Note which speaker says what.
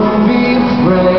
Speaker 1: be friends.